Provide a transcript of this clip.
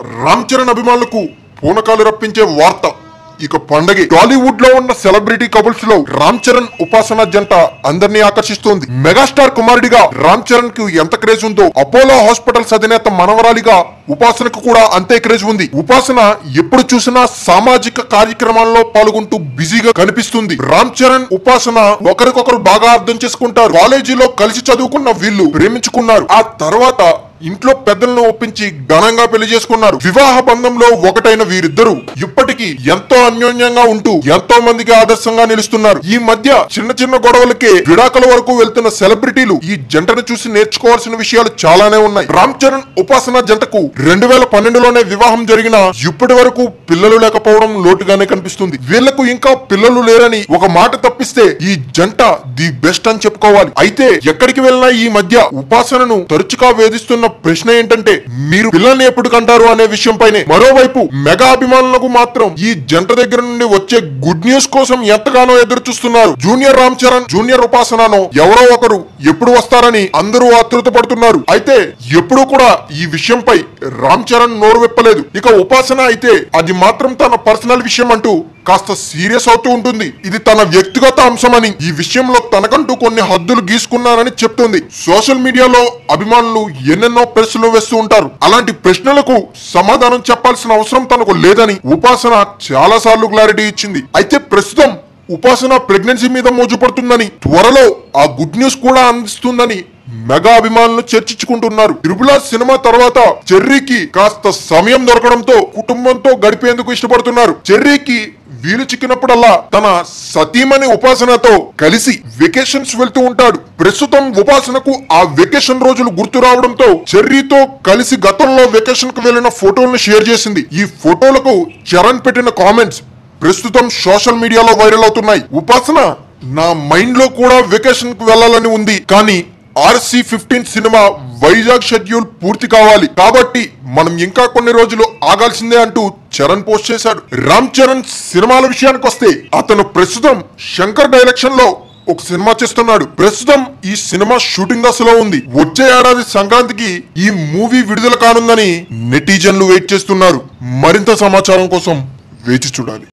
రామ్ చరణ్ అభిమానులకు పూనకాలు రప్పించే వార్త. ఇక పండగ. టాలీవుడ్లో ఉన్న సెలబ్రిటీ కపుల్స్లో రామ్ చరణ్ ఉపాసన జంట అందరినీ ఆకర్షిస్తోంది. మెగాస్టార్ కుమారుడిగా రామ్ చరణ్కు ఎంత క్రేజ్ ఉందో అపోలో హాస్పిటల్స్ అధినేత మనవరాలిగా ఉపాసనకు కూడా అంతే క్రేజ్ ఉంది. ఉపాసన ఎప్పుడు చూసినా సామాజిక కార్యక్రమాల్లో పాల్గొంటూ బిజీగా కనిపిస్తుంది. రామ్ చరణ్ ఉపాసన ఒకరికొకరు బాగా అర్థం చేసుకుంటారు. కాలేజీలో కలిసి చదువుకున్న వీళ్ళు ప్రేమించుకున్నారు. ఆ తర్వాత ఇంట్లో పెద్దలను ఒప్పించి ఘనంగా పెళ్ళి చేసుకున్నారు. వివాహ బంధంలో ఒకటైన వీరిద్దరూ ఇప్పటికీ ఎంతో అన్యోన్యంగా ఉంటూ ఎంతో మందికి ఆదర్శంగా నిలుస్తున్నారు. ఈ మధ్య చిన్న చిన్న గొడవలకే విడాకుల వరకు వెళ్తున్న సెలబ్రిటీలు ఈ జంటను చూసి నేర్చుకోవాల్సిన విషయాలు చాలానే ఉన్నాయి. రామ్ చరణ్ ఉపాసన జంటకు రెండు వేల పన్నెండులోనే వివాహం జరిగిన ఇప్పటి వరకు పిల్లలు లేకపోవడం లోటుగానే కనిపిస్తుంది. వీళ్ళకు ఇంకా పిల్లలు లేరని ఒక మాట తప్పిస్తే ఈ జంట ది బెస్ట్ అని చెప్పుకోవాలి. అయితే ఎక్కడికి వెళ్ళినా ఈ మధ్య ఉపాసనను తరచుగా వేధిస్తున్న ప్రశ్న ఏంటంటే మీరు పిల్లల్ని ఎప్పుడు కంటారు అనే విషయంపైనే మరోవైపు మెగా అభిమానులకు మాత్రం ఈ జంట దగ్గర నుండి వచ్చే గుడ్ న్యూస్ కోసం ఎంతగానో ఎదురు చూస్తున్నారు జూనియర్ రామ్ చరణ్ జూనియర్ ఉపాసనను ఎవరో ఒకరు ఎప్పుడు వస్తారని అందరూ ఆతృత పడుతున్నారు. అయితే ఎప్పుడు కూడా ఈ విషయంపై రామ్ చరణ్ నోరు విప్పలేదు. ఇక ఉపాసన అయితే అది మాత్రం తన పర్సనల్ విషయం అంటూ కాస్త సీరియస్ అవుతూ ఉంటుంది. ఇది తన వ్యక్తిగత అంశమని. ఈ విషయంలో తనకంటూ కొన్ని హద్దులు గీసుకున్నారని చెప్తుంది. సోషల్ మీడియాలో అభిమానులు ఎన్నెన్నో ప్రశ్నలు వేస్తూ ఉంటారు. అలాంటి ప్రశ్నలకు సమాధానం చెప్పాల్సిన అవసరం తనకు లేదని ఉపాసన చాలా సార్లు క్లారిటీ ఇచ్చింది. అయితే ప్రస్తుతం ఉపాసన ప్రెగ్నెన్సీ మీద మోజుపడుతుందని త్వరలో ఆ గుడ్ న్యూస్ కూడా అందిస్తుందని మెగా అభిమానులు చర్చించుకుంటున్నారు. త్రిపుల సినిమా తర్వాత చెర్రీకి కాస్త సమయం దొరకడంతో కుటుంబంతో గడిపేందుకు ఇష్టపడుతున్నారు. చెర్రీకి వీలు చిక్కినప్పుడల్లా తన సతీమణి ఉపాసనతో కలిసి వెకేషన్స్ వెళ్తూ ఉంటాడు. ప్రస్తుతం ఉపాసనకు ఆ వెకేషన్ రోజులు గుర్తు రావడంతో చెర్రీతో కలిసి గతంలో వెకేషన్కు వెళ్ళిన ఫోటోలను షేర్ చేసింది. ఈ ఫోటోలకు చరణ్ పెట్టిన కామెంట్స్ ప్రస్తుతం సోషల్ మీడియాలో వైరల్ అవుతున్నాయి. ఉపాసన నా మైండ్లో కూడా వెకేషన్కు వెళ్ళాలని ఉంది. కానీ RC fifteen cinema Vizag schedule పూర్తి కావాలి. కాబట్టి మనం ఇంకా కొన్ని రోజులు ఆగాల్సిందే అంటూ చరణ్ పోస్ట్ చేశాడు. రామ్ చరణ్ సినిమాల విషయానికి వస్తే అతను ప్రస్తుతం శంకర్ డైరెక్షన్లో ఒక సినిమా చేస్తున్నాడు. ప్రస్తుతం ఈ సినిమా షూటింగ్ దశలో ఉంది. వచ్చే ఏడాది సంక్రాంతికి ఈ మూవీ విడుదల కానుందని నెటిజన్లు వెయిట్ చేస్తున్నారు. మరింత సమాచారం కోసం వేచి చూడాలి.